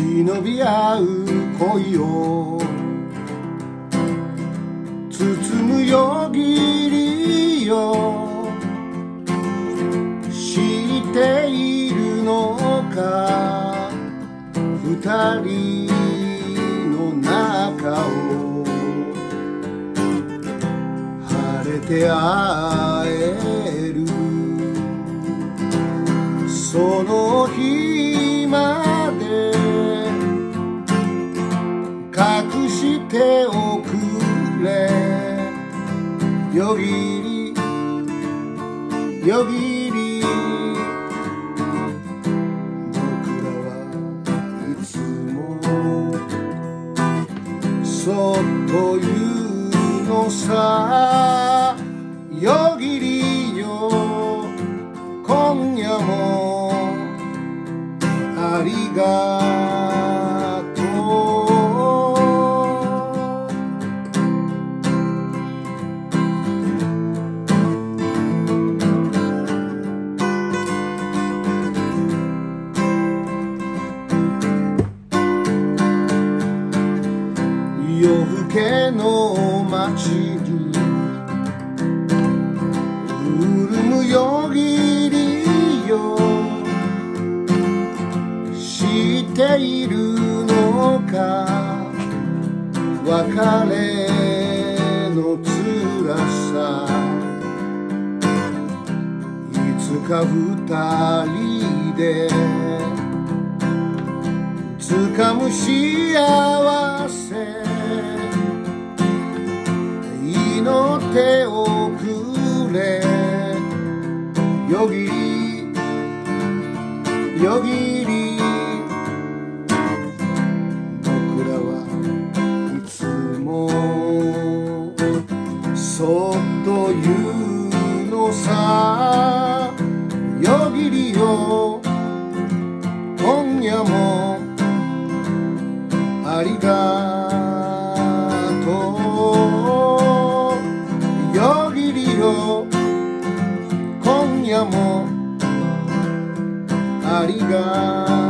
遊び合う恋を。包むよぎりよ。知っているのか。二人の中を。晴れて会えよぎりよぎり。僕らはいつもそっと言うのさ。よぎりよ今夜もありがとう。夜更けの街に潤むよぎりよ知っているのか別れの辛さ。いつか二人で掴む幸せ。よぎり僕らはいつもそっと言うのさよぎりよ今夜もありがとう。よぎりよ今夜も Arigá.